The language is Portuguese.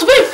tu vem